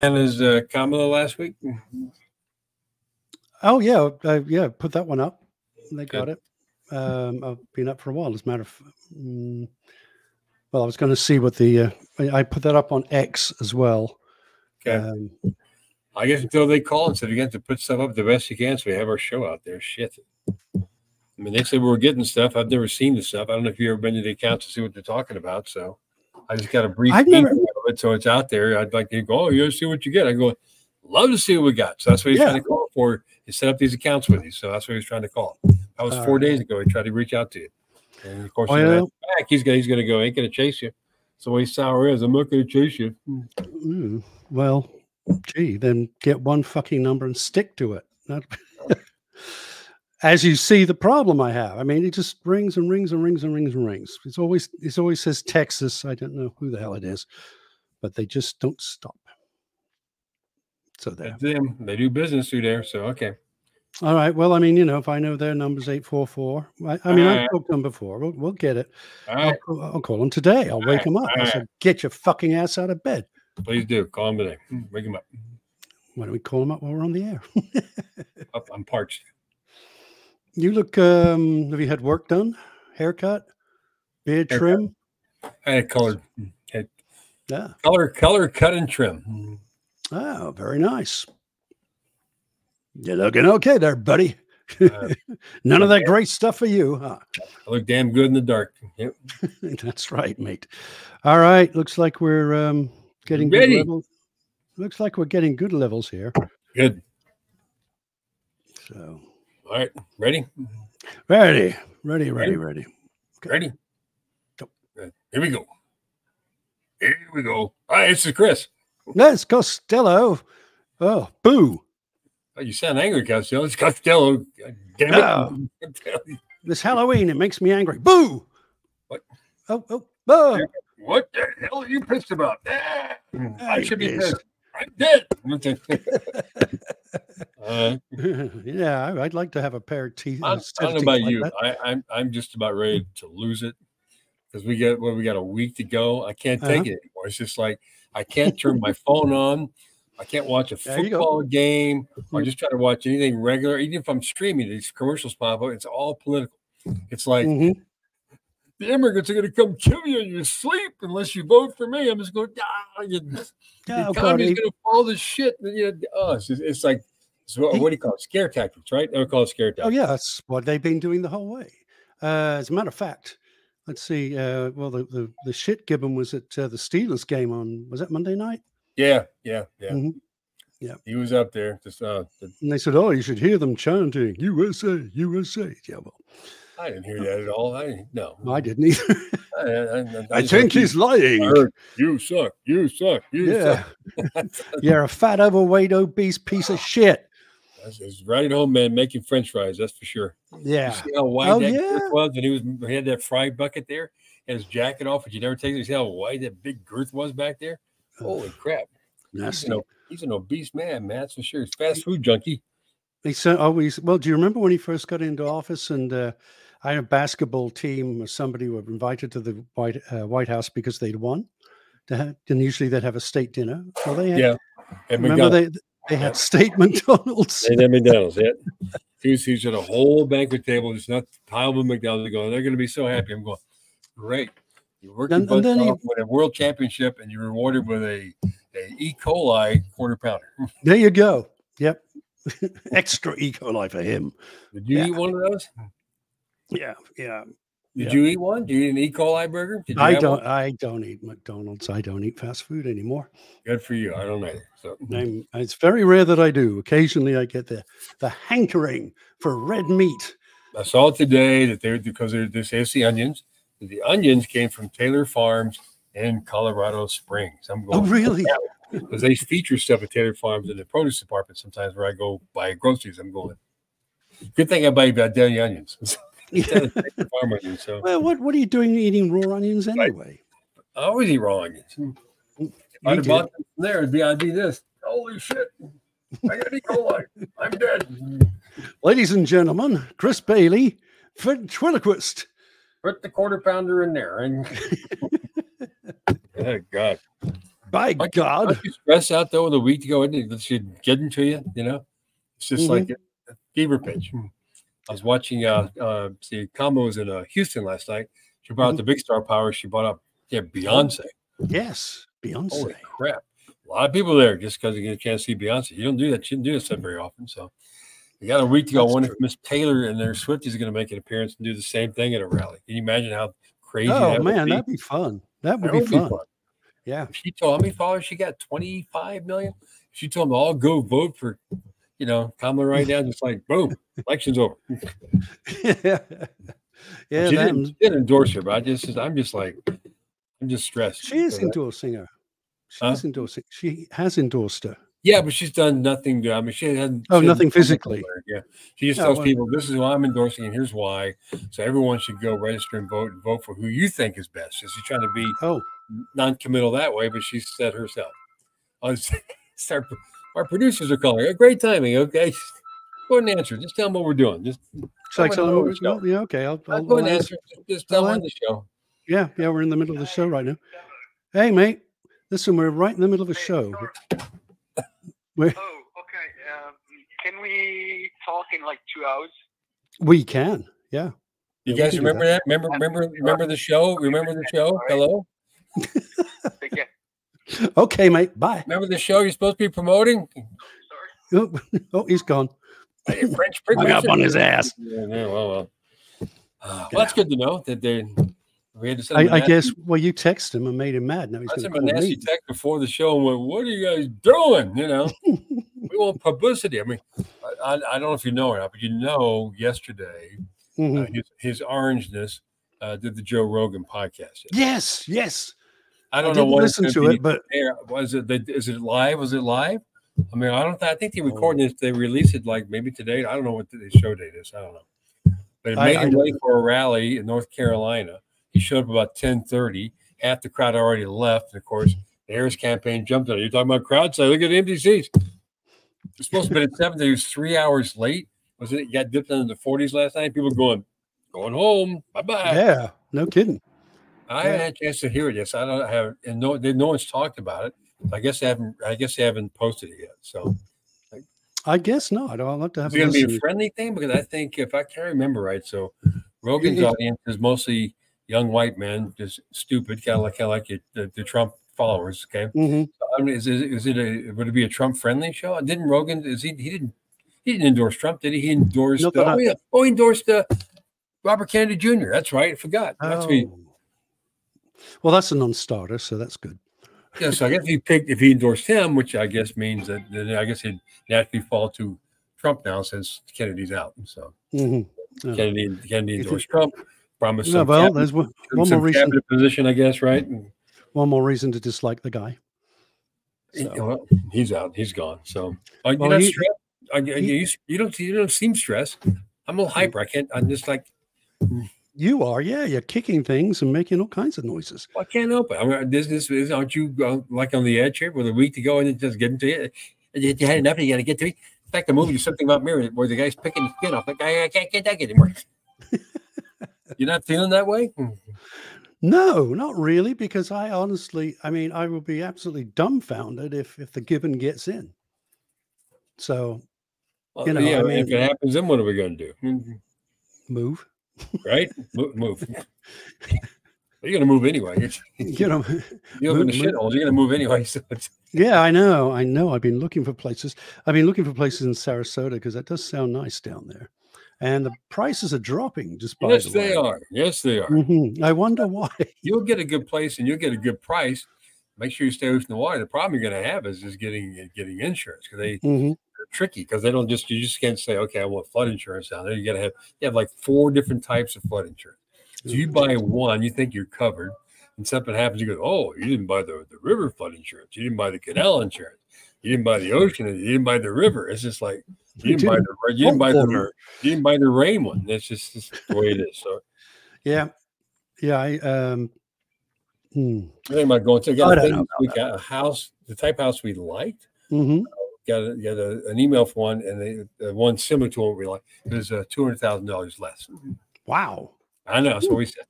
Anna's uh, Kamala last week. Oh yeah, uh, yeah. Put that one up. They got it. Um, I've been up for a while. As a matter of, mm, well, I was going to see what the uh, I, I put that up on X as well. Okay. Um, I guess until they call and said again to put stuff up the best you can, so we have our show out there. Shit. I mean, they said we were getting stuff. I've never seen the stuff. I don't know if you've ever been to the accounts to see what they're talking about. So I just got a brief I've never- it, so it's out there. I'd like to go. Oh, you see what you get? I go. Love to see what we got. So that's what he's Yeah. trying to call for. He set up these accounts with you. So that's what he's trying to call. That was All four right. days ago. He tried to reach out to you, and of course, Well- back. He's gonna he's gonna go. Ain't gonna chase you. So the way sour is. I'm not gonna chase you. mm, well, gee, then get one fucking number and stick to it. As you see the problem I have. I mean, it just rings and rings and rings and rings and rings. It's always it always says Texas. I don't know who the hell it is, but they just don't stop. So there. That's them. They do business through there. So okay. All right. Well, I mean, you know, if I know their number's eight four four, I, I mean, I've Alright. spoken to them before. We'll, we'll get it. All I'll, call- I'll call them today. I'll wake Alright, them up. I alright. said, "Get your fucking ass out of bed." Please do. Call them today. Wake him up. Why don't we call them up while we're on the air? Up. I'm parched. you look. um Have you had work done? Haircut, beard Haircut. trim. I had colored. Yeah. color, color, cut, and trim. Oh, very nice. You're looking okay there, buddy. Uh, None of that great stuff for you, huh? I look damn good in the dark. Yep. That's right, mate. All right. Looks like we're um, getting good Ready. levels. Looks like we're getting good levels here. Good. So All right. Ready? ready, ready, ready, ready. Ready? Go. Good. Here we go. Here we go. Hi, this is Chris. That's Costello. Oh, boo! Oh, you sound angry, Costello. It's Costello. God Damn it. This Halloween, it makes me angry. Boo! What? Oh, oh, oh. What the hell are you pissed about? Ah, I should be pissed. I'm dead. uh, yeah, I'd like to have a pair of teeth. I, I don't know about you. I, I'm I'm just about ready to lose it because we got well, we got a week to go. I can't take Uh-huh. it anymore. It's just like I can't turn my phone on. I can't watch a There football game or Mhm. just try to watch anything regular. Even if I'm streaming, these commercials pop up. It's all political. It's like Mhm. the immigrants are going to come kill you in your sleep unless you vote for me. I'm just going, ah, you, the Oh, economy's going to fall to shit. You know, oh, it's, it's like, it's what, what do you call it? Scare tactics, right? They call it scare Oh tactics. yeah, that's what they've been doing the whole way. Uh, as a matter of fact, let's see. Uh, well, the, the the shit gibbon was at uh, the Steelers game on was that Monday night? Yeah, yeah, yeah. Mhm. Yeah. He was up there. Just uh, the- And they said, "Oh, you should hear them chanting USA, USA." Yeah, well, I didn't hear that at all. I no. I didn't either. I, I, I, I think he's lying. Heard you suck. You suck. You Yeah, suck. you're a fat, overweight, obese piece of shit. Right at home, man. Making French fries. That's for sure. You Yeah. see how wide Oh, that yeah. was, and he was he had that fry bucket there, and his jacket off, but you never take it. You see how wide that big girth was back there. Holy crap! He's an, he's an obese man, man. That's for sure. He's fast food junkie. He said, "Always." Well, do you remember when he first got into office and uh, I had a basketball team or somebody were invited to the White uh, White House because they'd won? To have, and usually they'd have a state dinner. Well, they had, Yeah. And remember they they had state McDonald's. They had McDonald's. Yeah. He was, he was at a whole banquet table, just not pile of McDonald's. Going, they're going to be so happy. I'm going, great. You worked your And- and butts then he- off, win a world championship, and you're rewarded with a, a E. coli quarter pounder. There you go. Yep. Extra E. coli for him. Did you Yeah. eat one of those? Yeah, yeah. Did Yeah. you eat one? Did you eat an E. coli burger? I don't. one? I don't eat McDonald's. I don't eat fast food anymore. Good for you. I don't either. So I'm, it's very rare that I do. Occasionally, I get the the hankering for red meat. I saw today that they're because they're this is the onions. The onions came from Taylor Farms in Colorado Springs. I'm Oh, going really? because they feature stuff at Taylor Farms in the produce department sometimes where I go buy groceries. I'm going. Good thing I buy uh, about daily onions. Farm onions. So Well, what what are you doing eating raw onions anyway? I always eat raw onions. If I'd have bought them from there, it'd be I'd be this. Holy shit! I got E. coli. I'm dead. Ladies and gentlemen, Chris Bailey, ventriloquist. Put the quarter pounder in there, and oh God, By Aren't you- God. Aren't you stressed out though with a week to go in? That she getting to you, you know? It's just Mhm. like a fever pitch. I was watching uh uh see was in uh, Houston last night. She brought out the big star power. She brought up yeah, Beyonce. Yes, Beyonce. Holy crap. A lot of people there just because you get a chance to see Beyonce. You don't do that. You don't do this stuff very often. So you got a week to go. I wonder if Miss Taylor and their Swifties are going to make an appearance and do the same thing at a rally. Can you imagine how crazy oh that would man, be? that'd be fun. That would That be fun. Yeah. If She told how many followers she got? 25 million. She told them to all go vote for, you know, Kamala right now. Just like boom, election's over. yeah. Yeah, she, didn't, she didn't endorse her, but I just, I'm just like, I'm just stressed. she is endorsing her. She Huh? is endorsing. She has endorsed her. Yeah, but she's done nothing. To, I mean, she hasn't. Oh, nothing physically. Yeah, she just No, tells well- people this is who I'm endorsing, and here's why. So everyone should go register and vote and vote for who you think is best. She's trying to be Oh, non-committal that way, but she said herself. I start. Our producers are calling. Great timing. Okay, go ahead and answer. Just tell them what we're doing. Just should I Come tell them what over we're the Yeah, okay. I'll, I'll I'll, go I'll ahead and answer. answer. Just tell them the show. Yeah, yeah, we're in the middle of the show right now. Hey, mate. Listen, we're right in the middle of a show. We're, Oh, okay. Um, can we talk in like two hours? we can. Yeah. You Yeah, guys can do remember that? Remember, remember, remember the show? Remember the show? Hello. Take care. Okay, mate. Bye. Remember the show you're supposed to be promoting? Oh, oh he's gone. Hey, French Hung up on his ass. Yeah, yeah, well, well. Uh, well, that's good to know that they we had to send I, I guess. Well, you texted him and made him mad. Now he's I sent him a nasty text before the show and went, "What are you guys doing?" You know, we want publicity. I mean, I, I, don't know if you know or not, but you know, yesterday uh, Mhm. his, his orangeness uh, did the Joe Rogan podcast. Yes, yes. I I don't know didn't what listen gonna be it, but air. Was it? The, is it live? Was it live? I mean, I don't. I think they oh. recorded it. They released it like maybe today. I don't know what the show date is. I don't know. But it made I him don't for a rally in North Carolina. He showed up about ten thirty. Half the crowd already left. And of course, the Harris campaign jumped on it. You're talking about crowd size. Look at the empty seats. It's supposed to be at seven. He was three hours late. Was it? He got dipped into the forties last night. People going, going home. Bye bye. yeah, no kidding. I haven't had a chance to hear it yet. So I don't have, and no, they, no one's talked about it. I guess they haven't. I guess they haven't posted it yet. So I guess not. I'll have to have it's going to be a friendly thing because I think if I can remember right, so Rogan's audience is mostly young white men, just stupid, kind of like kind of like your- the, the Trump followers. Okay, Mhm. I mean, is, it is it a would it be a Trump friendly show? Didn't Rogan? Is he? He didn't. He didn't endorse Trump, did he? He endorsed. Not uh, oh yeah. Oh, he endorsed uh, Robert Kennedy Jr. That's right. I forgot. That's Oh. Well, that's a non-starter, so that's good. Yeah, so I guess he picked if he endorsed him, which I guess means that then I guess he'd naturally fall to Trump now since Kennedy's out. So Mhm. Yeah. Kennedy Kennedy endorsed Trump, promised some, well, cabinet, there's one, some one more reason. position, I guess, right? And, One more reason to dislike the guy. he- So- well, he's out, he's gone. So are you Well, not he- stressed? Are you, he- you, you don't you don't seem stressed. I'm a little hmm. hyper. I can't. I'm just like hmm. You are, yeah. You're kicking things and making all kinds of noises. I can't help it. I mean, this this is aren't you uh, like on the edge here with a week to go and it just getting to you? You, you had enough. You got to get to it. In fact, the movie is something about mirror where the guy's picking the skin off. Like I, I can't get that anymore. You're not feeling that way? Hmm. No, not really, because I honestly, I mean, I will be absolutely dumbfounded if if the Gibbon gets in. So Well, You know, yeah. I mean, if it happens, then what are we going to do? Hmm. move, Right? Move. move. You're going to move anyway. you know. You Move- the. You're going to move anyway. So it's, Yeah, I know, I know. I've been looking for places. I've been looking for places in Sarasota because that does sound nice down there, and the prices are dropping. Just by yes, the they are. Yes, they are. Mhm. I wonder why. You'll get a good place and you'll get a good price. Make sure you stay away from the water. The problem you're going to have is just getting getting insurance because they Mhm. Tricky because they don't just you just can't say okay I want flood insurance down there. You got to have you have like four different types of flood insurance. So you buy one, you think you're covered, and something happens. You go, oh, you didn't buy the the river flood insurance. You didn't buy the canal insurance. You didn't buy the ocean. You didn't buy the river. It's just like you didn't buy the you didn't buy the you didn't buy the rain one. That's just, just the way it is. So Yeah, yeah. I um. hmm. I think about going to I got thing know this week, a house, the type of house we liked. Mhm. Got, a, got a, an email for one, and they, uh, one similar to what we like. It was uh, two hundred thousand dollars less. Wow. I know what we said.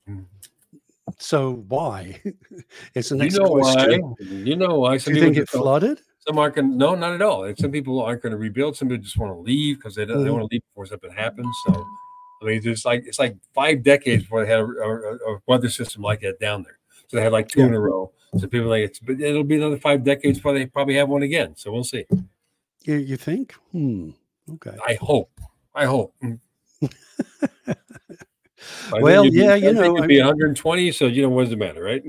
So why? it's the You next know why? You know why? Do Some you people think it flooded? Some aren't going. No, not at all. Some people aren't going to rebuild. Some people just want to leave because they don't. They Mhm. want to leave before something happens. So, I mean, it's like it's like five decades before they had a, a, a weather system like that down there. So they had like two in a row. So people like it's. But it'll be another five decades before they probably have one again. So we'll see. You, you think? Hmm. Okay. I hope. I hope. Mm. Well, be- yeah, you then know, it'd be 120. So you know what does it matter, right?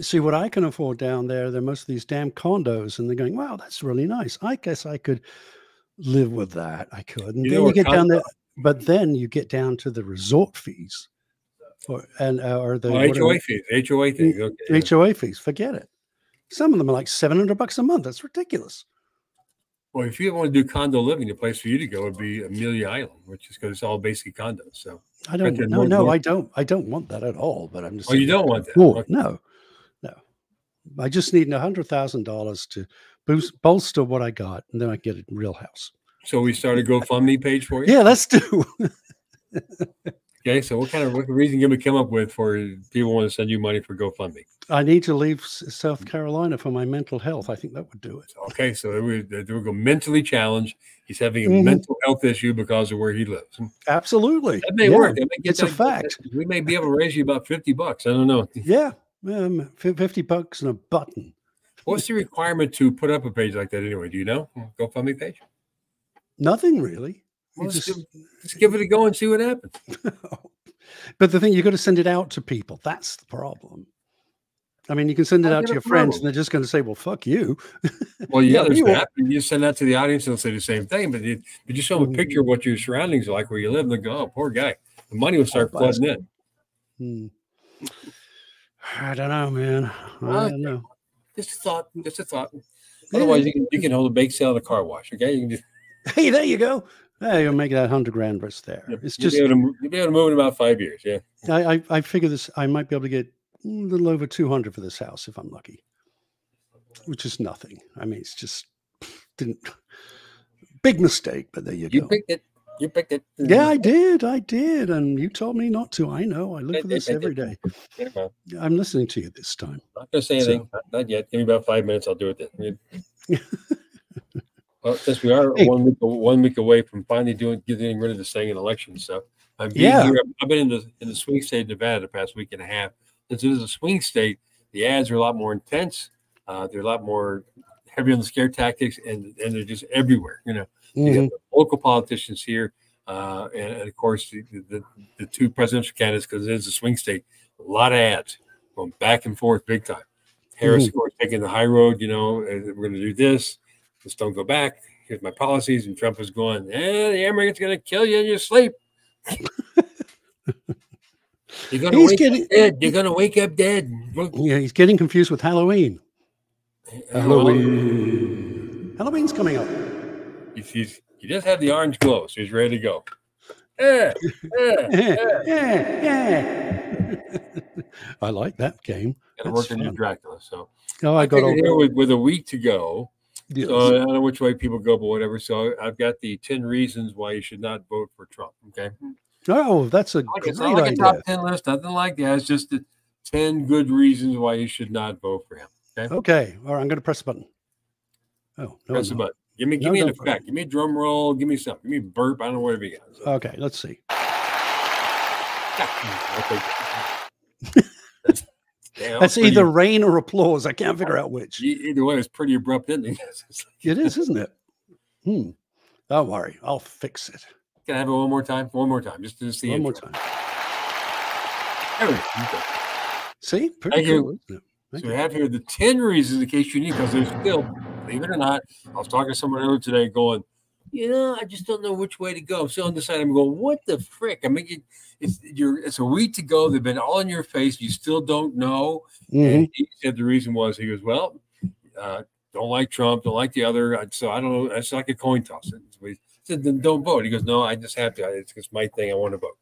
See what I can afford down there. They're most of these damn condos, and they're going, "Wow, that's really nice. I guess I could live with that. I could." And You then you get down there, but then you get down to the resort fees, or and uh, or the Oh, are HOA fees. HOA fees. Okay. HOA fees. Forget it. Some of them are like seven hundred bucks a month. That's ridiculous. Well, if you want to do condo living, the place for you to go would be Amelia Island, which is because it's all basically condos. So, I don't. No, north- no, north- I don't. I don't want that at all. But I'm just. oh, you don't want that? Okay. No, no. I just need a hundred thousand dollars to boost bolster what I got, and then I get a real house. So we start a GoFundMe page for you. Yeah, let's do. Okay. So what kind of what reason can we come up with for people want to send you money for GoFundMe? I need to leave South Carolina for my mental health. I think that would do it. Okay. So we we go mentally challenged. He's having a Mhm. mental health issue because of where he lives. Absolutely. That may Yeah, work. That may it's a that- fact. We may be able to raise you about fifty bucks. I don't know. Yeah. Um, 50 bucks and a button. What's the requirement to put up a page like that anyway? Do you know? GoFundMe page? Nothing really. You Well, let's, just- give, let's give it a go and see what happens. but the thing, you've got to send it out to people. That's the problem. I mean, you can send it I out to got a your friends and they're just going to say, well, fuck you. Well, yeah, Yeah, there's we will- that. You send that to the audience, and they'll say the same thing. But you, but you show them a Mhm. picture of what your surroundings are like, where you live, and they go, "Oh, poor guy." The money will start bless flooding in. Hmm. I don't know, man. I don't know. Just a thought. Just a thought. Otherwise, you can you can hold a bake sale at a car wash. Okay, you can just Hey, there you go. Hey, you'll make that hundred grand rest there. It's you'll just, be to, you'll be able to move in about five years. Yeah. I, I, I figure this, I might be able to get a little over 200 for this house if I'm lucky, which is nothing. I mean, it's just didn't, big mistake, but there you, You go. You picked it. You picked it. Yeah, I did. I did. And you told me not to. I know. I look for this every day. I'm listening to you this time. not gonna say anything. Not, not yet. Give me about five minutes. I'll do it then. You- well, since we are Hey. one week one week away from finally doing getting rid of this thing in elections, so I'm being Yeah. here. I've been in the in the swing state of Nevada the past week and a half. Since it is a swing state, the ads are a lot more intense. Uh, they're a lot more heavy on the scare tactics, and and they're just everywhere. You know, you Mhm. have the local politicians here, uh, and, and of course the, the, the two presidential candidates because it is a swing state. A lot of ads going back and forth, big time. Harris, of course, taking the high road. You know, we're going to do this. Just don't go back. Here's my policies, and Trump is going. Eh, the American's going to kill you in your sleep. You're going to He's wake getting- up dead. You're going to wake up dead. Yeah, he's getting confused with Halloween. Halloween. Halloween's coming up. He's, he's, he does have the orange glow, so he's ready to go. Eh, eh. yeah, yeah. I like that game. Got to work. Dracula. So Oh, I, I got all. with, with a week to go. Yes. So I don't know which way people go, but whatever. So I've got the 10 reasons why you should not vote for Trump. Okay. Oh, that's a Like, great it's not like a idea. top 10 list, nothing like that. It's just the 10 good reasons why you should not vote for him. Okay. Okay. All right. I'm going to press the button. Oh, no. Press the button. Give me, give No, me an don't effect. Give me a drum roll. Give me something. Give me a burp. I don't know whatever you got. So, Okay. Let's see. yeah, That's pretty- either rain or applause. I can't figure out which. Either way, it's pretty abrupt ending. It is, isn't it? Hmm. Don't worry. I'll fix it. Can I have it one more time? One more time, just to see. One more time. There we go. See? Pretty Thank you. cool, isn't it? Thank So we have here the 10 reasons in case you need, because there's still, believe it or not, I was talking to someone earlier today going, you know, I just don't know which way to go. I'm still undecided. I'm going, what the frick? I mean, you, it's you're it's a week to go. They've been all in your face. You still don't know. Mhm. And he said the reason was he goes, well, uh, don't like Trump, don't like the other. So I don't know. It's like a coin toss. So he said, then don't vote. He goes, no, I just have to. It's, it's my thing. I want to vote.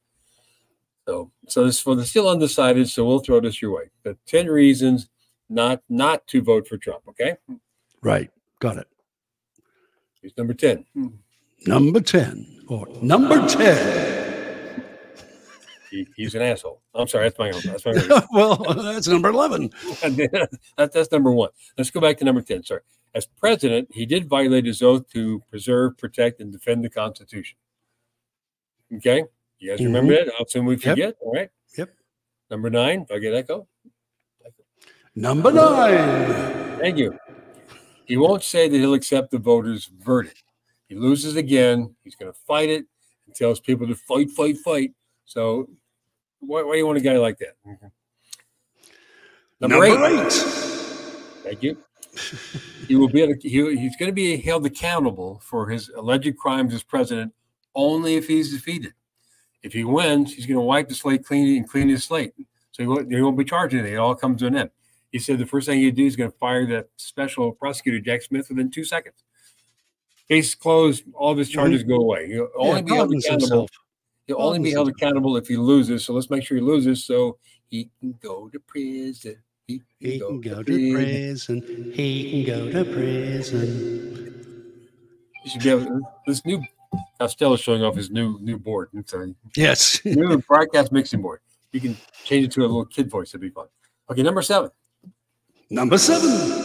So, so this for the still undecided. So we'll throw this your way. The ten reasons not not to vote for Trump. Okay, Right. Got it. Here's number ten. Number 10 or number 10. he, he's an asshole. I'm sorry, that's my own. That's my own. well, that's number 11. that, that's number one. Let's go back to number 10. Sorry. As president, he did violate his oath to preserve, protect, and defend the Constitution. Okay. You guys remember that? How soon we Mm-hmm. Yep. forget? All right. Yep. Number nine. Do I get echo? Number nine. Thank you. He won't say that he'll accept the voters' verdict. He loses again. He's going to fight it and tells people to fight, fight, fight. So, why, why do you want a guy like that? Number, eight. Thank you. he will be. He, he's going to be held accountable for his alleged crimes as president only if he's defeated. If he wins, he's going to wipe the slate clean and clean his slate. So he won't, he won't be charged anything. It all comes to an end. He said the first thing he'd do is going to fire the special prosecutor Jack Smith within two seconds. Case closed. All of his charges go away. He'll only Yeah, be held accountable. himself. He'll only be held accountable if he loses. So let's make sure he loses so he can go to prison. He can, He go, can go to to prison. prison. He can go to prison. You should be able. This new Costello's showing off his new new board. It's a Yes. new broadcast mixing board. You can change it to a little kid voice. It'd be fun. Okay, number seven. Number seven.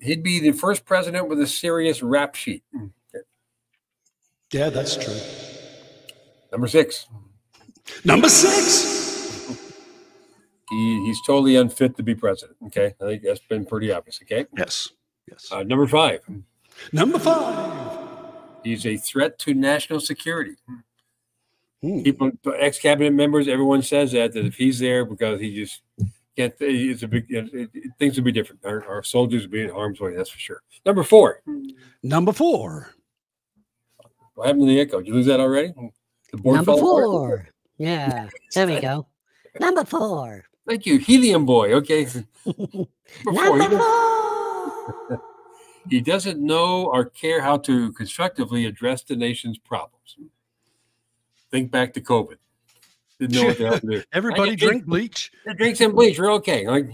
He'd be the first president with a serious rap sheet. Yeah, that's true. Number six. Number six. He, he's totally unfit to be president. Okay, I think that's been pretty obvious. Okay. Yes. Yes. Uh, number five. Number five. He's a threat to national security. Hmm. People, ex cabinet members, everyone says that that if he's there because he just can't. It's a big. It, it, things would be different. Our, our soldiers would be in harm's way. That's for sure. Number four. Number four. What happened to the echo? Did you lose that already? The board Number fell apart? four. Yeah, there we go. Number four. Thank you, helium boy. Okay. Number four. Number doesn't- four. he doesn't know or care how to constructively address the nation's problems. Think back to COVID. Didn't know what the hell to do. Everybody I- drink bleach. Drink some bleach. We're okay. Like,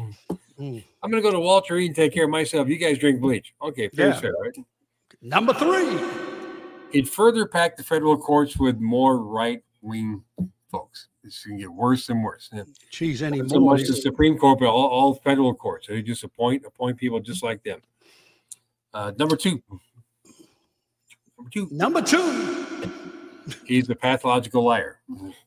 Mm. I'm going to go to Walter Reed and take care of myself. You guys drink bleach. Okay, fair Yeah. fair, right? Number three. He'd further packed the federal courts with more right wing folks. It's going to get worse and worse. Yeah. Geez, any Not so much the Supreme Court, but all, all federal courts. They just appoint appoint people just like them. Uh, number two. Number two. Number two. He's a pathological liar.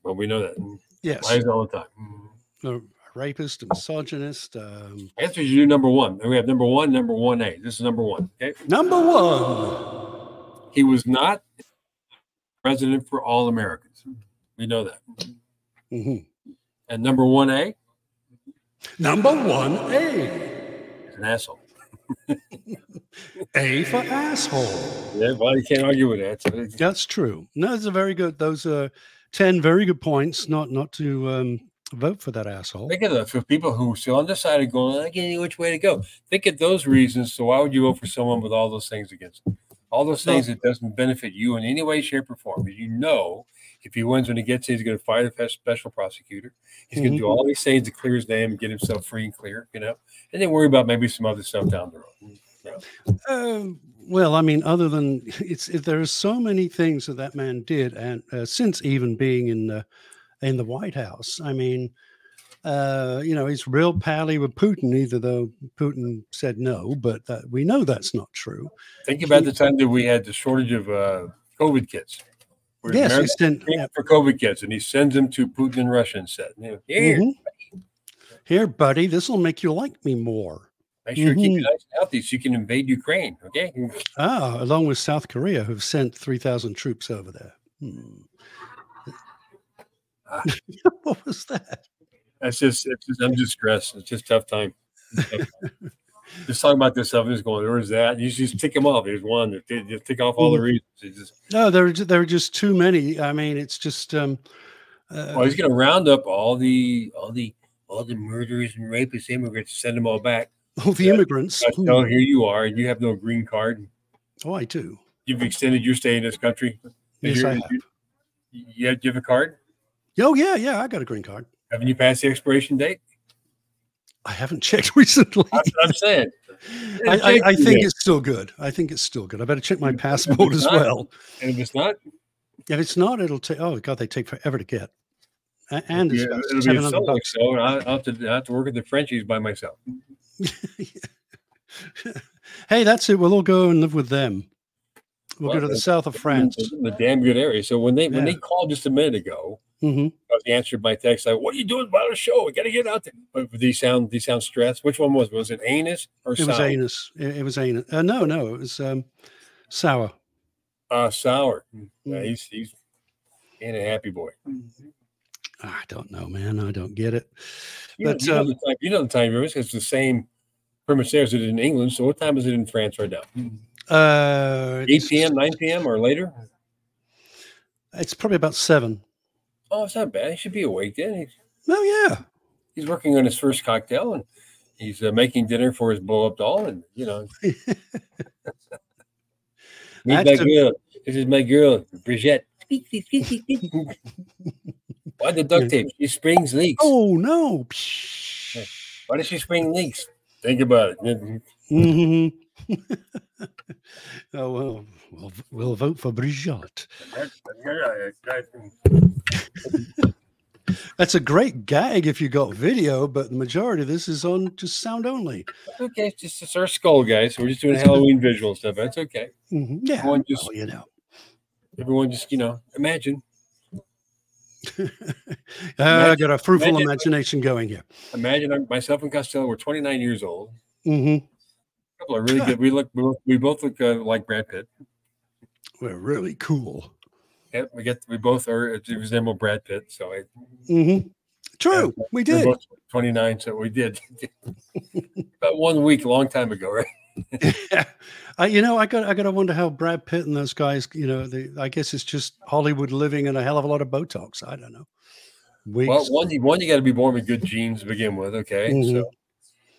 Well, we know that. Yes. Lies all the time. A rapist, a misogynist. Um, I guess we number one. We have number one, number one A. This is number one. Okay. number one. He was not president for all Americans. We know that. Mhm. And number one A Number one A. is an asshole. A for asshole. Yeah, well, you can't argue with that. So That's true. No, those are very good. Those are ten very good points. Not not to um, vote for that asshole. Think of that for people who are still undecided, going, I can't know which way to go. Think of those reasons. So why would you vote for someone with all those things against them? All those things that doesn't benefit you in any way, shape, or form. You know, if he wins when he gets in, he's going to fire the special prosecutor. He's going to do all these things to clear his name and get himself free and clear, you know, and then worry about maybe some other stuff down the road. You know? Uh, well, I mean, other than it's it, there are so many things that that man did, and uh, since even being in the in the White House, I mean, uh, you know, he's real pally with Putin. Either though Putin said no, but uh, we know that's not true. Think about the time that we had the shortage of uh, COVID kits. Yes, he sent. came for COVID kids, and he sends them to Putin and Russia and said, you know, "Here, Mhm. Here, buddy, this will make you like me more. make sure you keep Mhm. it nice and healthy so you can invade Ukraine." Okay. Ah, along with South Korea, who've sent three thousand troops over there. Hmm. Ah. what was that? That's just, it's just I'm just stressed. It's just tough time. just talking about this stuff and just going, there's that. You just tick them off. There's one. that they Just tick off all the reasons. It's just, No, there are there are just too many. I mean, it's just um, uh, well, he's going to round up all the all the all the murderers and rapists, immigrants, send them all back. all the yeah, immigrants. No, here you are, and you have no green card. Oh, I do. You've extended your stay in this country. Yes, You're- I have. You, you have, do you have a card? Oh, yeah, yeah. I got a green card. Haven't you passed the expiration date? I haven't checked recently. That's what I'm saying. I, I, I think it. it's still good. I think it's still good. I better check my passport as not- well. And if it's not, If it's not, it'll take. Oh God, they take forever to get. And Yeah, about it'll be seven a hundred bucks. show, and I- I'll have to, I have to work at the Frenchies by myself. hey, that's it. We'll all go and live with them. We'll Well, go to the south of France. The damn good area. So when they when they called just a minute ago, hmm I was answered my text like, "What are you doing about a show? We got to get out there." But these sound these sound stressed. Which one was was it? Anus or It was anus. It, it was anus. Uh, no, no, it was um, sour. Uh, sour. Yeah, Mm. he's he's ain't a happy boy. I don't know, man. I don't get it. You, know, But, you, know um, the time, you know the time is. It's the same pretty much there as it is in England. So what time is it in France right now? Uh, 8 p.m., 9 p.m. or later? It's probably about seven. Oh, it's not bad. He should be awake then. He's, Oh yeah. he's working on his first cocktail and he's uh, making dinner for his blow up doll. And, you know, meet my a- girl. This is my girl, Brigitte. Why the duct tape? She springs leaks. Oh no. Why does she spring leaks? Think about it. hmm oh well, we'll we'll vote for Brigitte. That's a great gag if you got video, but the majority of this is on just sound only. Okay, it's just it's our skull, guys. We're just doing Halloween visual stuff. That's okay. Mhm. Yeah, Everyone just, well, you know. everyone just, you know, imagine, Uh, I got a fruitful imagine- imagination going here. imagine myself and Costello. We're 29 years old. hmm A couple of really good. We look, we, look, we both look uh, like Brad Pitt. We're really cool. Yeah, we get, we both are uh, resemble Brad Pitt. So I, hmm True, we we're did. both 29. So we did about one week, a long time ago, right? I, you know, I got I got to wonder how Brad Pitt and those guys, you know, they, I guess it's just Hollywood living and a hell of a lot of Botox. I don't know. Wigs. Well, one, you, one, you got to be born with good genes to begin with. Okay, Mhm. so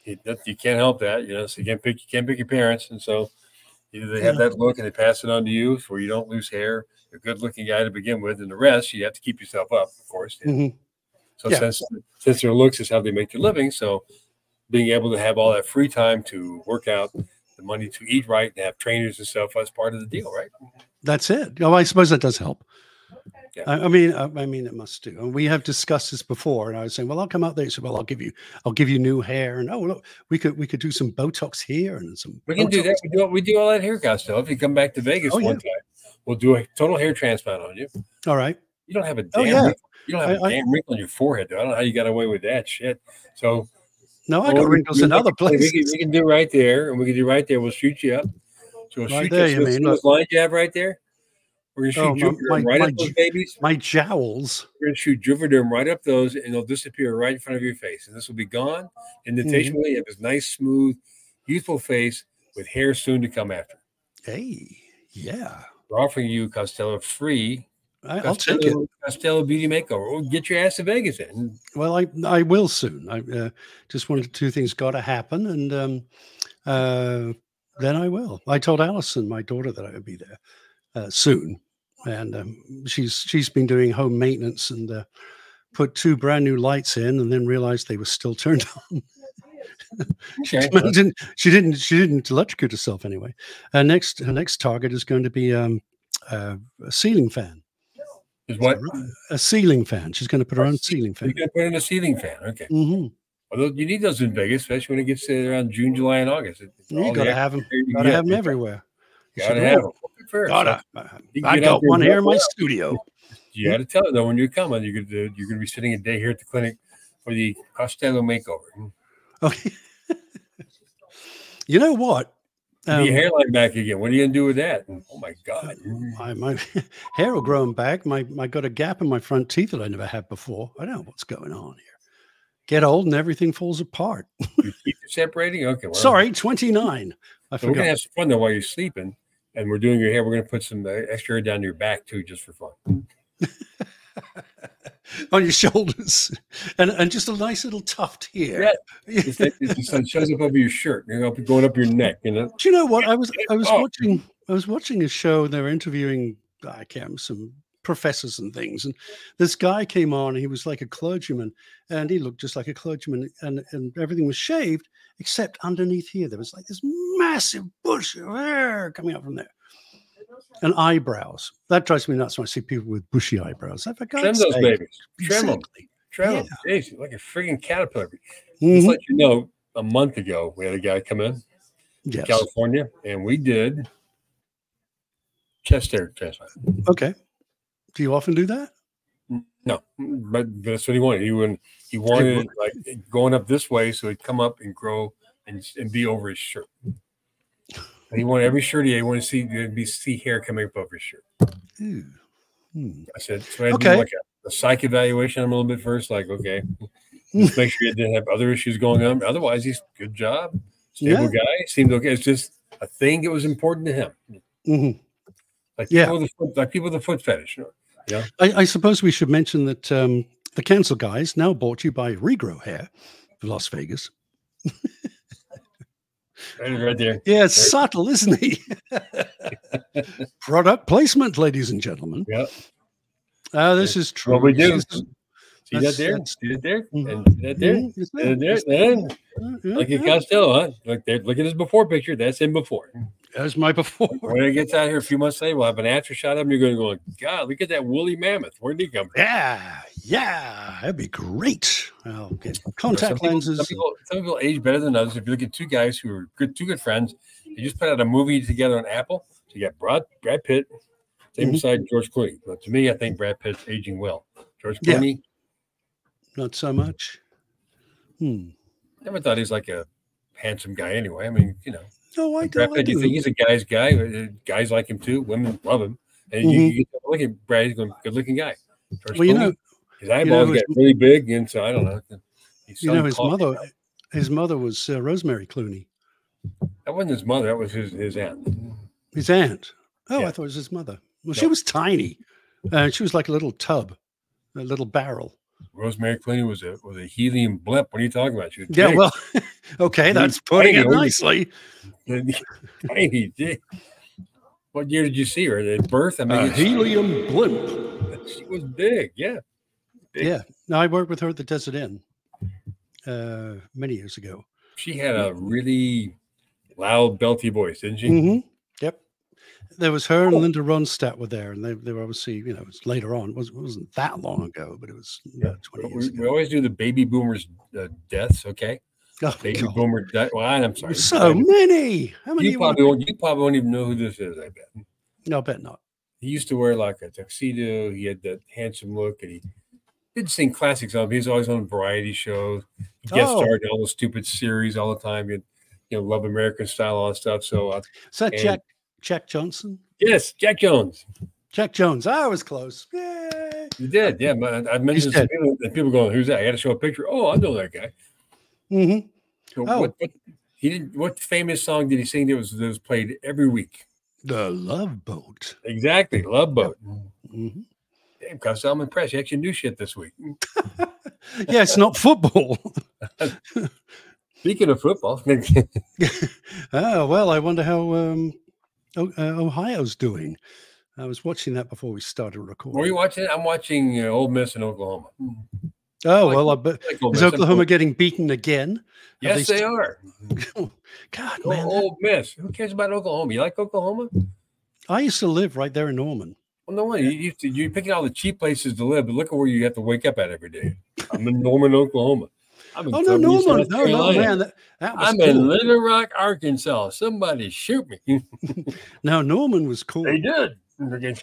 you, you can't help that, you know. So you can't pick, you can't pick your parents, and so either they have that look and they pass it on to you, where you don't lose hair. You're a good-looking guy to begin with, and the rest you have to keep yourself up, of course. Mhm. So Yeah. since since their looks is how they make their living, so being able to have all that free time to work out, the money to eat right, and have trainers and stuff, that's part of the deal, right? That's it. Oh, I suppose that does help. Yeah. I, I mean, I, I mean, it must do. And we have discussed this before, and I was saying, well, I'll come out there. So, well, I'll give you, I'll give you new hair, and oh, look, we could, we could do some Botox here and some. We can do that. We do, we do all that hair stuff. If you come back to Vegas Oh, yeah. one time, we'll do a total hair transplant on you. All right. You don't have a damn, Oh, damn yeah. You don't have a I- I- damn wrinkle on your forehead. Though. I don't know how you got away with that shit. So No, I got wrinkles in other we can- places. We can, do right there, and we can do right there. We'll shoot you up. So we'll Right shoot there, you. you mean, you have right there. We're gonna Oh, shoot Juvederm my- right my up those babies. My jowls. We're gonna shoot Juvederm right up those, and they'll disappear right in front of your face. And this will be gone. Indentation Mm-hmm. will have this nice, smooth, youthful face with hair soon to come after. Hey, yeah, We're offering you Costello free I, I'll take it. Costello, Costello Beauty Makeover. Well, get your ass to Vegas then. Well, I I will soon. I uh, just wanted two things got to happen, and um, uh, then I will. I told Allison, my daughter, that I would be there uh, soon, and um, she's she's been doing home maintenance and uh, put two brand new lights in, and then realized they were still turned on. she Okay. didn't she didn't she didn't electrocute herself anyway. Her next her next target is going to be um, uh, a ceiling fan. Is what? A ceiling fan. She's going to put her own ceiling You're fan. gonna put in a ceiling fan. Okay. hmm Well, those- you need those in Vegas, especially when it gets to around June, July, and August. It's you got to have them. you Gotta have them everywhere. You Gotta have them. First. Gotta. You I got one and here in my studio. You got to tell them though when you come, you're gonna you're gonna be spending a day here at the clinic for the Costello makeover. Okay. you know what? Get Um, your hairline back again. What are you gonna do with that? Oh my god! my, my hair will grow back. My I got a gap in my front teeth that I never had before. I don't know what's going on here. Get old and everything falls apart. Your teeth separating. Okay. Well, Sorry, 29. I So we're gonna forgot. have some fun though while you're sleeping, and we're doing your hair. We're gonna put some uh, extra hair down your back too, just for fun. on your shoulders. And and just a nice little tuft here. It's like it's shows up over your shirt, you know, going up your neck. You know, Do you know what? I was I was Oh. watching I was watching a show. and They were interviewing I can't some professors and things, and this guy came on. He was like a clergyman, and he looked just like a clergyman, and and everything was shaved except underneath here. There was like this massive bush of hair coming out from there. and eyebrows. That drives me nuts when I see people with bushy eyebrows. I forgot. Trim those babies. Trim them. Trim Yeah. them. Jeez, like a friggin' caterpillar. Just Mhm. let you know, a month ago, we had a guy come in, Yes. California, and we did chest hair transplant. Okay. Do you often do that? No, but that's what he wanted. He wouldn't, he wanted like going up this way so he'd come up and grow and, and be over his shirt. And he wanted every shirt he had, he wanted to see be see hair coming up over his shirt. Ooh. Hmm. I said, so I had to Okay. do like a, a psych evaluation on him a little bit first, like, okay, just make sure he didn't have other issues going on. Otherwise, he's good job, stable Yeah. guy, seemed okay. It's just a thing that was important to him. Mhm. Like Yeah. people with a foot, like people with a foot fetish. I, I suppose we should mention that um, the Canceled Guys now brought to you by Regrow Hair, of Las Vegas. Right, right there. Yeah, it's subtle, isn't he? Product placement, ladies and gentlemen. Yep. Uh, this is true. What we do. This See that there? See that there? And see that there? Mhm, See that there? It's Then, yeah, Look at yeah. Costello, huh? Look there. Look at his before picture. That's him before. There's my before. When it gets out here a few months later, we'll have an after shot of him. You're going to go, God, look at that woolly mammoth. Where'd he come from? Yeah, yeah, that'd be great. I'll get some contact people, lenses. Some people, some people age better than others. If you look at two guys who are good, two good friends, they just put out a movie together on Apple. So you got Brad, Brad Pitt, same Mhm. side George Clooney. But to me, I think Brad Pitt's aging well. George Yeah. Clooney, Not so much. Hmm. never thought he's like a handsome guy anyway. I mean, you know, No, I Brad do. I you do. think he's a guy's guy. uh, Guys like him too. Women love him. And you, Mhm. you get to look at Brad, he's a good looking guy. George Well, you know, his eyeballs his- got really big. And so I don't know. You know, his mother, his mother was uh, Rosemary Clooney, That wasn't his mother. That was his, his aunt. his aunt. Oh, Yeah. I thought it was his mother. Well, she was tiny. Uh, she was like a little tub, a little barrel. Rosemary Clooney was a was a helium blimp. What are you talking about? She Yeah, well, okay, that's putting it nicely. tiny. What year did you see her? At birth? I mean, A helium blimp. She was big. Yeah. Big. Yeah. No, I worked with her at the Desert Inn uh, many years ago. She had a really loud, belty voice, didn't she? hmm Yep. There was her Oh. and Linda Ronstadt were there, and they, they were obviously, you know, it was later on. It wasn't, it wasn't that long ago, but it was about 20 years We, we always do the baby boomers' uh, deaths. Okay, Oh, baby God. boomer death. Well, I'm sorry. So many. How many? you you probably won't, you probably won't even know who this is. I bet. No, I bet not. He used to wear like a tuxedo. He had that handsome look, and he did sing classic songs. He was always on variety shows. He guest Oh. starred in all those stupid series all the time. You, you know, Love American Style, all that stuff. So uh, Is that And- Jack Jack Johnson? yes, Jack Jones. Jack Jones. I was close. Yay. You did, yeah. But I mentioned people, and people going, "Who's that?" I got to show a picture. Oh, I know that guy. Mm-hmm. So Oh. what, what he didn't. What famous song did he sing that was that was played every week? The Love Boat. Exactly, Love Boat. Mm-hmm. Damn, Costello, I'm impressed. You actually knew shit this week. Yeah, it's not football. Speaking of football, oh well, I wonder how um, uh, Ohio's doing. I was watching that before we started recording. were you watching? I'm watching uh, Ole Miss in Oklahoma. oh like- well, I bet, Like is Miss, I'm Oklahoma getting beaten again? Yes, they they are. God, Oh, man, that- Ole Miss. Who cares about Oklahoma? You like Oklahoma? I used to live right there in Norman. Well, no one. You, you, you're picking all the cheap places to live, but look at where you have to wake up at every day. I'm in Norman, Oklahoma. I'm in Oh no, Columbia, Norman! South No, no, man, that, that was I'm cool. in Little Rock, Arkansas. Somebody shoot me. now Norman was cool. they did.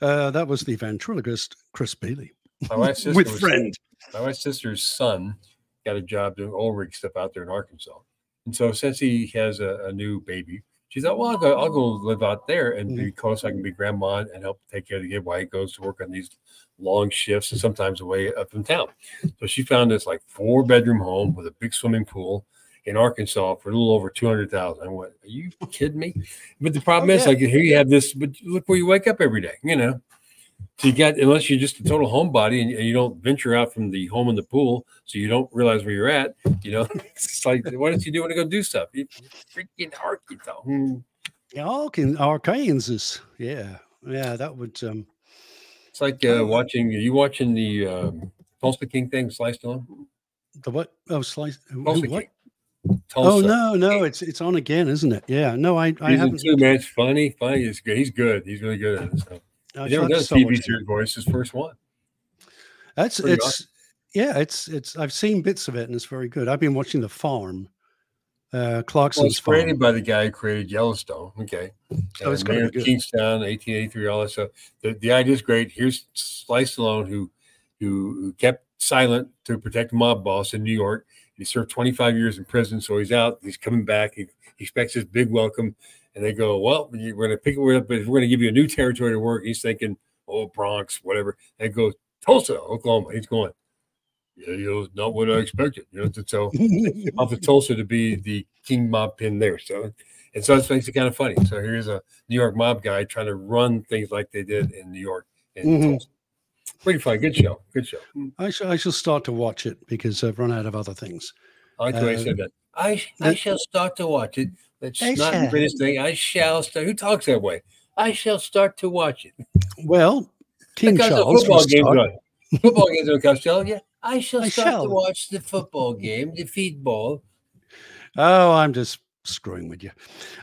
Uh, that was the ventriloquist Chris Bailey My wife's sister with was- friend. My wife's sister's son got a job doing oil rig stuff out there in Arkansas. And so since he has a, a new baby, she thought, well, I'll go, I'll go live out there and be mm-hmm. close. I can be grandma and help take care of the kid while he goes to work on these long shifts and sometimes away up in town. So she found this like four bedroom home with a big swimming pool in Arkansas for a little over 200,000. I went, are you kidding me? But the problem Oh, is yeah. like here you have this, but look where you wake up every day, you know? So you got unless you're just a total homebody and, and you don't venture out from the home and the pool, so you don't realize where you're at. You know, it's like what else you do when you go do stuff? You, freaking Arkansas. Hmm. Arkan- Arkansas. Yeah, yeah, that would. um It's like uh, watching Are you watching the um, Tulsa King thing sliced on. The what? Oh, slice. who- Tulsa who what? Tulsa. Oh no, no, it's it's on again, isn't it? Yeah. No, I I Season haven't. two, man. It's funny, funny. He's good. He's good. He's really good at it. So. I He never does start TV series voice. His first one. That's Pretty it's yeah, it's it's I've seen bits of it and it's very good. I've been watching The Farm, uh Well, Clarkson's it's created Farm. by the guy who created Yellowstone. Okay. Oh, it's Mayor good. Kingstown, 1883, all that stuff. The, the idea is great. Here's Slice Stallone, who, who who kept silent to protect a mob boss in New York. He served 25 years in prison, so he's out. He's coming back. He, he expects his big welcome, and they go, "Well, we're going to pick it up, but we're going to give you a new territory to work." He's thinking, "Oh, Bronx, whatever." They go, "Tulsa, Oklahoma." He's going, "Yeah, you know, not what I expected." You know, to so off of Tulsa to be the king mob pin there. So, and so it makes it kind of funny. So here's a New York mob guy trying to run things like they did in New York. And Mhm. Tulsa. Pretty fun. Good show. Good show. I shall I shall start to watch it because I've run out of other things. I like the way Uh, he said that. I, I shall start to watch it. That's I not the shall. greatest thing. I shall start. Who talks that way? I shall start to watch it. Well, King Charles football game's on. Football game's on Costello. Yeah. I shall I start shall. to watch the football game, the feed ball. Oh, I'm just screwing with you.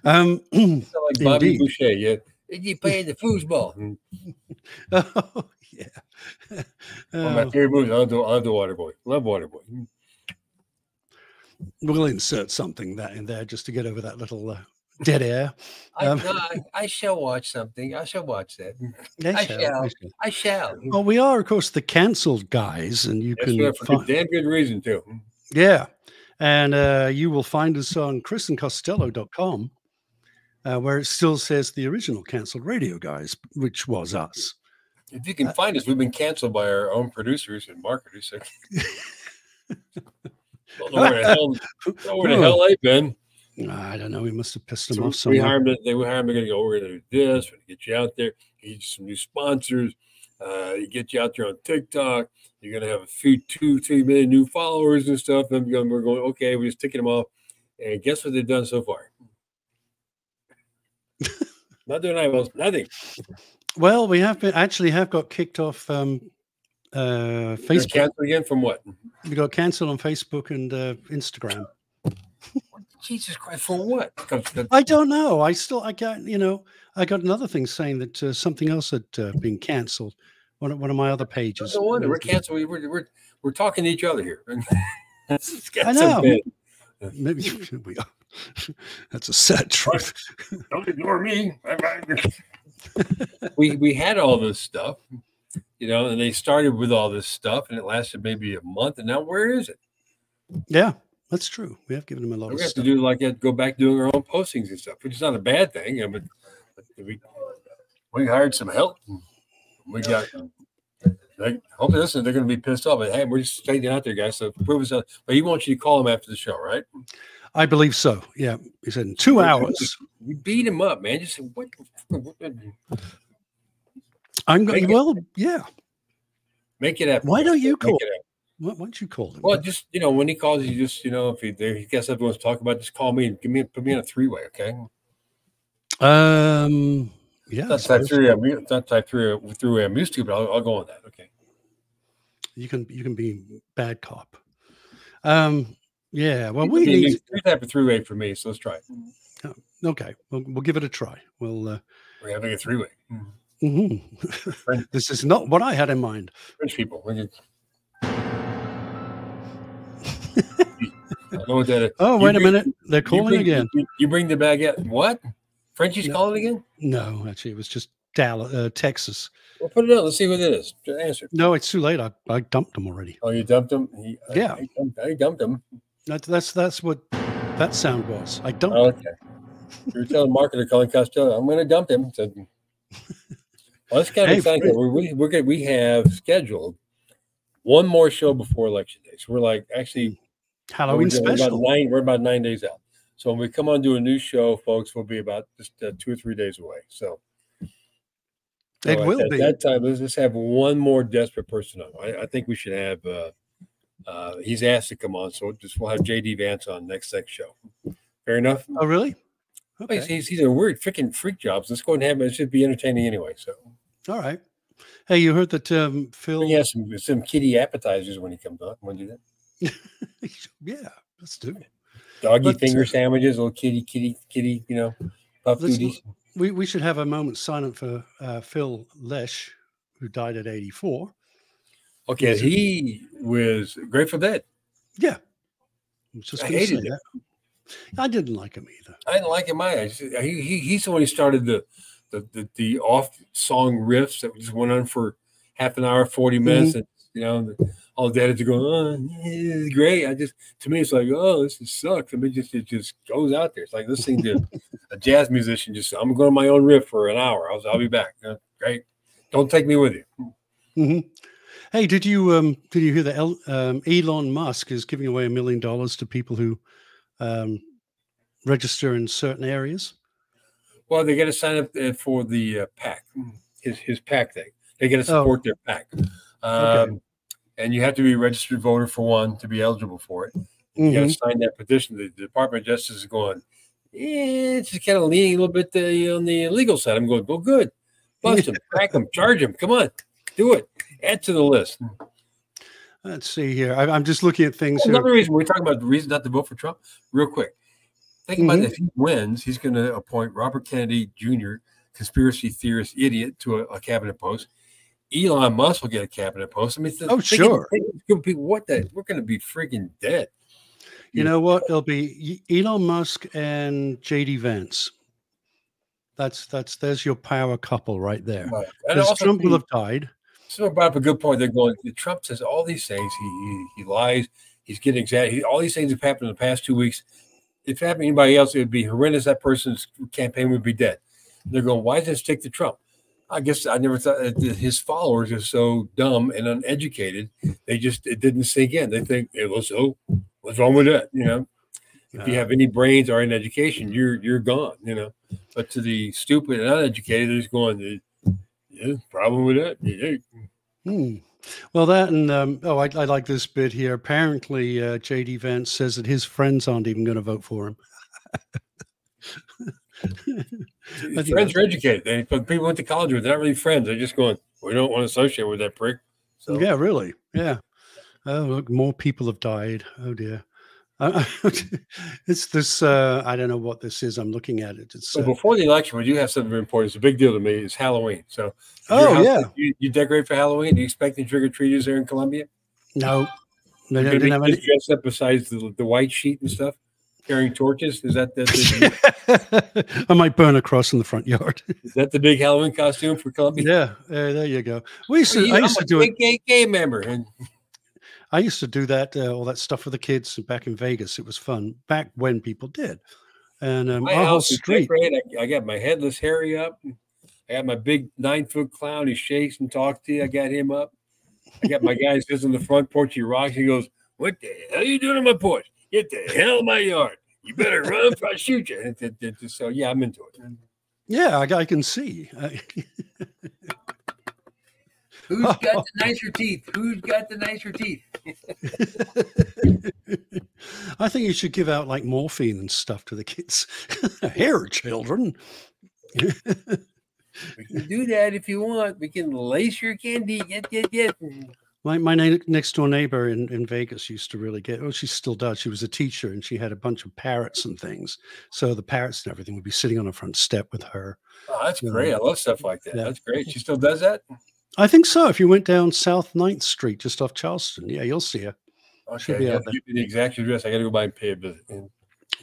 Um, like Bobby Indeed. Boucher. Yeah. You playing the foosball. Oh, yeah. Of my Oh, favorite movies. I love the, I love Waterboy. Love Waterboy. We'll insert something that in there just to get over that little uh, dead air. I, Um, no, I, I shall watch something. I shall watch that. I I shall, shall. I shall. I shall. Well, we are, of course, the cancelled guys, and you That's can right, for find, good, damn good reason too. yeah, and uh, you will find us on chrisandcostello.com, uh, where it still says the original cancelled radio guys, which was us. If you Uh, can find us, we've been canceled by our own producers and marketers. So. don't know where the hell, know where the hell they've been. I don't know. We must have pissed them off. So off we somewhere. hired them. They were hiring. We're going to go. We're going to do this. We're going to get you out there. Get you some new sponsors. Uh, you get you out there on TikTok. You're going to have a few, two, three million new followers and stuff. And we're going. Okay, we're just ticking them off. And guess what they've done so far? Not doing that well. Nothing. Well, we have been actually have got kicked off um, uh, They're Facebook. canceled again from what? We got cancelled on Facebook and uh, Instagram. Jesus Christ, for what? The- I don't know. I still, I got, you know, I got another thing saying that uh, something else had uh, been cancelled. One of, one of my other pages. No wonder we're canceled. We- We're, we're, we're talking to each other here. I know. Maybe we are. That's a sad truth. Don't ignore me. we we had all this stuff, you know, and they started with all this stuff, and it lasted maybe a month, and now where is it? Yeah, that's true. We have given them a lot We have to do like that, go back doing our own postings and stuff, which is not a bad thing. I mean, but we we hired some help. We got. Like, hopefully, listen, they're going to be pissed off. But hey, we're just stating out there, guys. So prove us out. But he wants you to call him after the show, right? I believe so. Yeah, he said in two hours. We beat him up, man. Just what? what I'm going. it- Well, yeah. make it happen. Why don't you call? it. Why, why don't you call him? Well, just you know, when he calls you, just you know, if he, there, he gets everyone's talking about, just call me and give me put me in a three way, okay? um, yeah. That's type three. I'm not type three three way I'm used to, but I'll, I'll go on that. Okay. You can you can be bad cop. Um, yeah. Well, we need. three type of three way for me, so let's try it. Okay, we'll, we'll give it a try. We'll. Uh, We're having a three way. Mhm. French- this is not what I had in mind. French people. we can- I know what that is. Oh, You wait a minute. They're You calling bring- again. You, you bring the baguette. What? Frenchie's No. calling again? No, actually, it was just Dallas, uh, Texas. Well, put it on. Let's see what it is. Just answer. No, it's too late. I, I dumped them already. Oh, you dumped him. He, Yeah. I, dumped- I dumped him. That's that's that's what that sound was. I dumped. Oh, okay. You were telling marketer Colin Costello, I'm going to dump him. Said, well, that's kind of Hey, exciting. Fred. We, we, we're good. We have scheduled one more show before election day. So we're like, actually, Halloween we're, we're about special. nine. We're about nine days out. So when we come on do a new show, folks, we'll be about just uh, two or three days away. So It so at will that- be. that time. Let's just have one more desperate person on. I, I think we should have. Uh, uh, he's asked to come on, so just we'll have JD Vance on next next show. Fair enough. Oh, really? Well, He's, he's, he's a weird freaking freak jobs. Let's go and have him. It should be entertaining anyway. So All right. Hey, you heard that um, Phil? he has some some kitty appetizers when he comes on. Want to do that? yeah, let's do it. Doggy But, finger sandwiches, little kitty, kitty, kitty, you know, puff duties. We we should have a moment silent for uh, Phil Lesh, who died at 84. Okay, Is it- he was Grateful Dead. Yeah. I I hated him. that. I didn't like him either. I didn't like him either. He, he he's the one who started the the the, the off song riffs that just went on for half an hour, 40 minutes, and you know, all the editors are going, oh, yeah, great. I just to me, it's like, oh, this is sucks. I mean, just it just goes out there. It's like listening to a jazz musician. Just I'm going to my own riff for an hour. I'll I'll be back. Uh, great. Don't take me with you. hmm Hey, did you um did you hear that El, um, Elon Musk is giving away a million dollars to people who um, register in certain areas? Well, they got to sign up uh, for the uh, PAC, his his PAC thing. They got to Oh. support their PAC, um, and you have to be a registered voter for one to be eligible for it. You got Mhm. to sign that petition. The, Department of Justice is going, eh, it's just kind of leaning a little bit uh, on the legal side. I'm going, go good, bust them, crack them, charge them. Come on, do it. Add to the list. Let's see here. I, I'm just looking at things here. Another reason we're talking about the reason not to vote for Trump, real quick. Think about Mhm. if he wins, he's going to appoint Robert Kennedy Jr., conspiracy theorist idiot, to a, a cabinet post. Elon Musk will get a cabinet post. I mean, Oh, sure. good. What the? We're going to be freaking dead. You know what? It'll be Elon Musk and JD Vance. That's that's there's your power couple right there. Right. And also, Trump will have died. someone brought up a good point. They're going. Trump says all these things. He he, he lies. He's getting exact. He, all these things have happened in the past two weeks. If it happened to anybody else, it would be horrendous. That person's campaign would be dead. They're going. Why does it stick to Trump? I guess I never thought that his followers are so dumb and uneducated. They just it didn't sink in. They think it was so. What's wrong with that? You know, if you have any brains or an education, you're you're gone. You know, but to the stupid and uneducated, they're just going. Yeah, problem with that. Yeah. Hmm. Well, that and um, oh, I, I like this bit here. Apparently, uh, JD Vance says that his friends aren't even going to vote for him. Think friends are educated. They people went to college with. They're not really friends. They're just going. We don't want to associate with that prick. So Yeah, really. Yeah. Oh, look, more people have died. Oh dear. Uh, it's this. Uh, I don't know what this is. I'm looking at it. It's. So Uh, before the election, we do have something very important. It's a big deal to me. It's Halloween. So oh house- yeah. you, you decorate for Halloween. Do you expect the trick or treaters there in Columbia? No. They didn't have any. dressed up besides the, the white sheet and stuff, carrying torches. Is that the, I might burn a cross in the front yard. is that the big Halloween costume for Columbia? yeah, uh, there you go. We used to, Well, you- I I'm used a to do it. KKK member, and I used to do that, uh, all that stuff for the kids back in Vegas. It was fun back when people did. And um, my our whole house is street. decorated. I, I got my headless Harry up. I got my big nine foot clown. He shakes and talks to you. I got him up. I got my guy who sits on the front porch. He rocks. He goes, "What the hell are you doing on my porch? Get the hell in my yard! You better run before I shoot you." So yeah, I'm into it. Yeah, I, I can see. Who's got the nicer teeth? Who's got the nicer teeth? I think you should give out like morphine and stuff to the kids. Here, children. We can do that if you want. We can lace your candy. Get, get, get. My my next door neighbor in, in Vegas used to really get. Oh, she still does. She was a teacher, and she had a bunch of parrots and things. So the parrots and everything would be sitting on the front step with her. Oh, that's great. I love stuff like that. Yeah. That's great. She still does that. I think so. If you went down South 9th Street, just off Charleston, yeah, you'll see her. Okay, be you out have to give me the exact address. I got to go by and pay a visit. And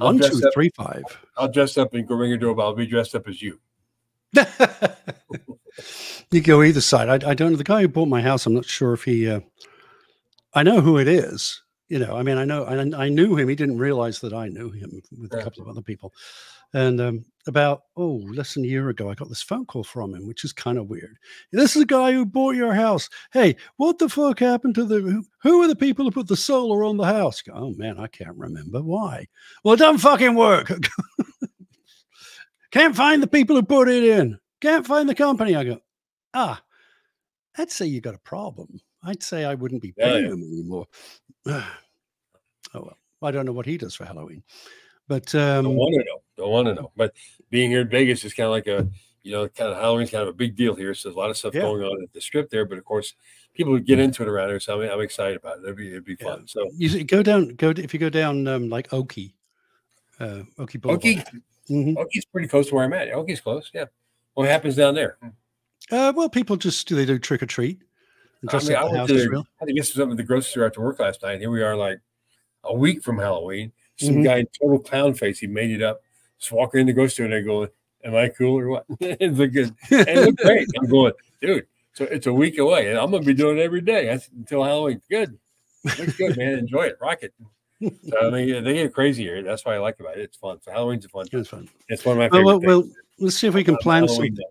I'll One, two, up- three, five. I'll dress up and go ring your doorbell. I'll be dressed up as you. you go either side. I, I don't know. The guy who bought my house, I'm not sure if he. Uh, I know who it is. You know, I mean, I know, I, I knew him. He didn't realize that I knew him with a couple of other people. And um, about oh, less than a year ago, I got this phone call from him, which is kind of weird. This is a guy who bought your house. Hey, what the fuck happened to the? Who, who are the people who put the solar on the house? Go, oh man, I can't remember why. Well, it doesn't fucking work. Can't find the people who put it in. Can't find the company. I go, ah, I'd say you got a problem. I'd say I wouldn't be paying yeah. them anymore. oh well, I don't know what he does for Halloween, but um, Don't want to know. Don't want to know. But being here in Vegas is kind of like a, you know, kind of Halloween's kind of a big deal here. So there's a lot of stuff Yeah. going on at the strip there. But of course, people would get into it around here. So I'm, I'm excited about it. It'd be, it'd be Yeah. fun. So you see- go down. Go if you go down um, like Oki, Uh, Oakey Boulevard. Oakey, Mhm. Oakey's pretty close to where I'm at. Oakey's close. Yeah. What happens down there? Uh, well, people just do they do trick or treat? and I Dress mean, I went to, as real? had to get something at the grocery store after work last night. Here we are, like a week from Halloween. Some Mhm. guy in total clown face. He made it up. Just walking in the grocery store and they going, "Am I cool or what?" it's a good. And it looked great. I'm going, dude. So it's a week away, and I'm gonna be doing it every day That's until Halloween. Good. Looks good, man. Enjoy it. Rock it. So I mean, they get crazier. That's why I like about it. It's fun. So Halloween's a fun. It's fun. It's one of my Well, favorite. well, things. well, let's see if we can Um, plan Halloween something.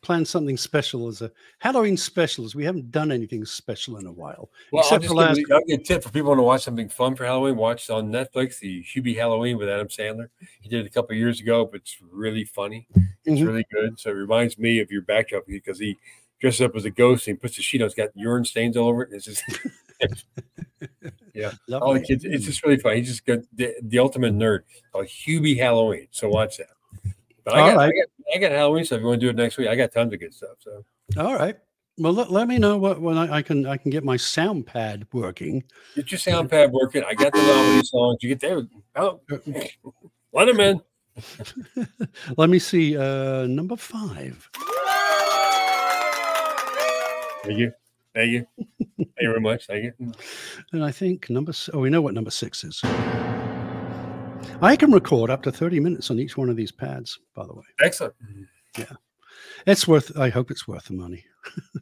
Plan something special as a Halloween special. As we haven't done anything special in a while. Well, I'll Except just for give last- I'll give a tip for people who want to watch something fun for Halloween. Watch on Netflix the Hubie Halloween with Adam Sandler. He did it a couple of years ago, but it's really funny. It's Mhm. really good. So it reminds me of your backdrop because he dresses up as a ghost and he puts the sheet on. It's got urine stains all over it. It's just all the kids. It's just really funny. He's just got the, the ultimate nerd called Hubie Halloween. So watch that. But I All got, right. I got I got Halloween stuff. If you want to do it next week? I got tons of good stuff. So All right. Well, let, let me know what when I, I can I can get my sound pad working. get your sound pad working. I got the novelty songs. You get there. Oh, let him in. Let me see. Uh, number five. Thank you. Thank you. Thank you very much. Thank you. And I think number oh, we know what number six is. I can record up to 30 minutes on each one of these pads, by the way. Excellent. Yeah. It's worth I hope it's worth the money.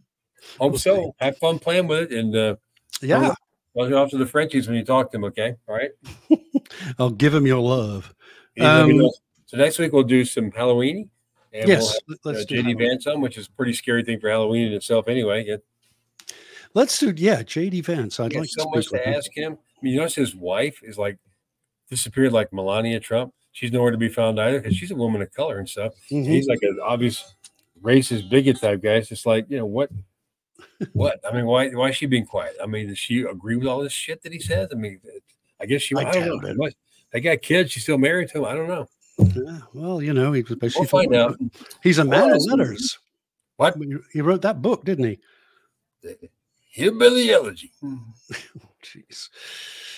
Hope We'll so. Have fun playing with it and uh Yeah. I'll go off to the Frenchies when you talk to them, okay? All right. I'll give him your love. You let me Um, so next week we'll do some Halloween. And yes. we'll let's uh, do JD Halloween. Vance on, which is a pretty scary thing for Halloween in itself anyway. Yeah, Let's do yeah, JD Vance. I'd like has to so much to him. ask him. I mean, you notice his wife is like disappeared like Melania Trump. She's nowhere to be found either because she's a woman of color and stuff. Mhm. He's like an obvious racist bigot type guy. It's just like, you know, what what? I mean, why why is she being quiet? I mean, does she agree with all this shit that he says? I mean, I guess she I I, don't know. it. They got kids, she's still married to him. I don't know. Yeah, well, you know, he was basically We'll find out. He's a man of letters. What? He wrote that book, didn't he? Hillbilly elegy. Jeez.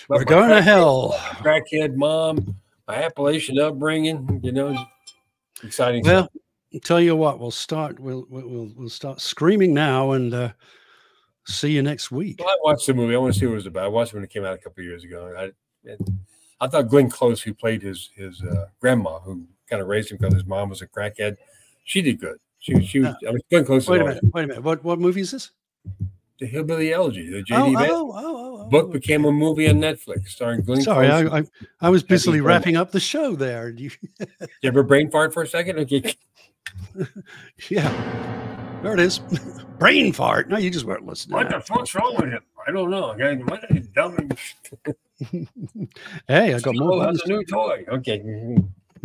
But We're going to hell. Crackhead mom, my Appalachian upbringing, you know, exciting Well, stuff. tell you what, we'll start. We'll we'll we'll, start screaming now, and uh, see you next week. Well, I watched the movie. I want to see what it was about. I watched it when it came out a couple of years ago. I, and I thought Glenn Close, who played his his uh, grandma, who kind of raised him because his mom was a crackhead, she did good. She she was. I mean, Glenn Close. Wait a minute. Wait a minute. What what movie is this? The Hillbilly Elegy, the Oh, J.D. Vance oh, oh, oh, oh, book oh. became a movie on Netflix starring Glenn Sorry, I, I I was busily fun. wrapping up the show there. You, you ever brain fart for a second? Okay. yeah, there it is. Brain fart. No, you just weren't listening. What the fuck's wrong with him? I don't know. Okay, What is dumb? Hey, I got more. Oh, Buttons. that's a new toy. Okay.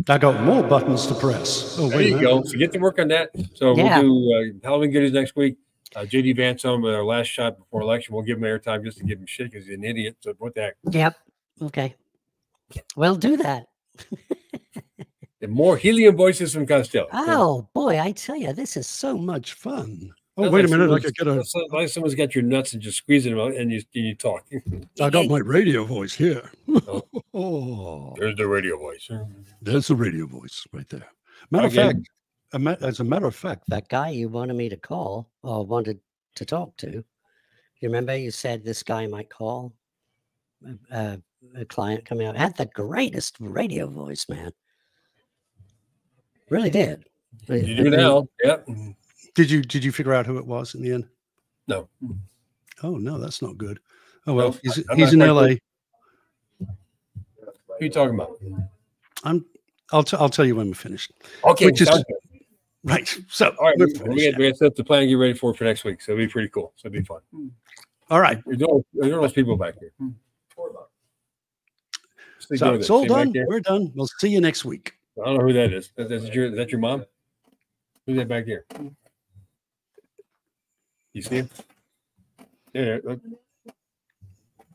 I got more buttons to press. Oh, There wait you go. So get to work on that. So Yeah. we'll do uh, Halloween goodies next week. Uh, JD Vance on with our last shot before election. We'll give him airtime just to give him shit because he's an idiot. So what the heck? Yep. Okay. We'll do that. And more helium voices from Costello. Oh boy, I tell you, this is So so much fun. Oh, Sounds wait a minute. I could get a. like someone's got your nuts and just squeezing them out and you, and you talk. I got my radio voice here. Oh. oh, There's the radio voice. there's the radio voice right there. Matter of fact, a ma- as a matter of fact, that guy you wanted me to call or wanted to talk to. You remember you said this guy might call a, a, a client coming out. Had the greatest radio voice, man. Really did. You I do now. Yep. did you did you figure out who it was in the end? No. Oh no, that's not good. Oh well, No, he's, I'm he's in LA. quite Who are you talking about? I'm. I'll t- I'll tell you when we're finished. Okay. Which is- sounds good. Right. So All right. we're We, we, got, now. we got stuff to plan and get ready for for next week. So it'll be pretty cool. So it'll be fun. Hmm. all right. We're doing, we're those people back here. Hmm. So it's all done. there. We're done. We'll see you next week. I don't know who that is. That, that's your, is that your mom? Who's that back here? Hmm. You see him? Yeah. look.